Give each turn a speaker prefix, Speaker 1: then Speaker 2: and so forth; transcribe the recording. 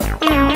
Speaker 1: Ow.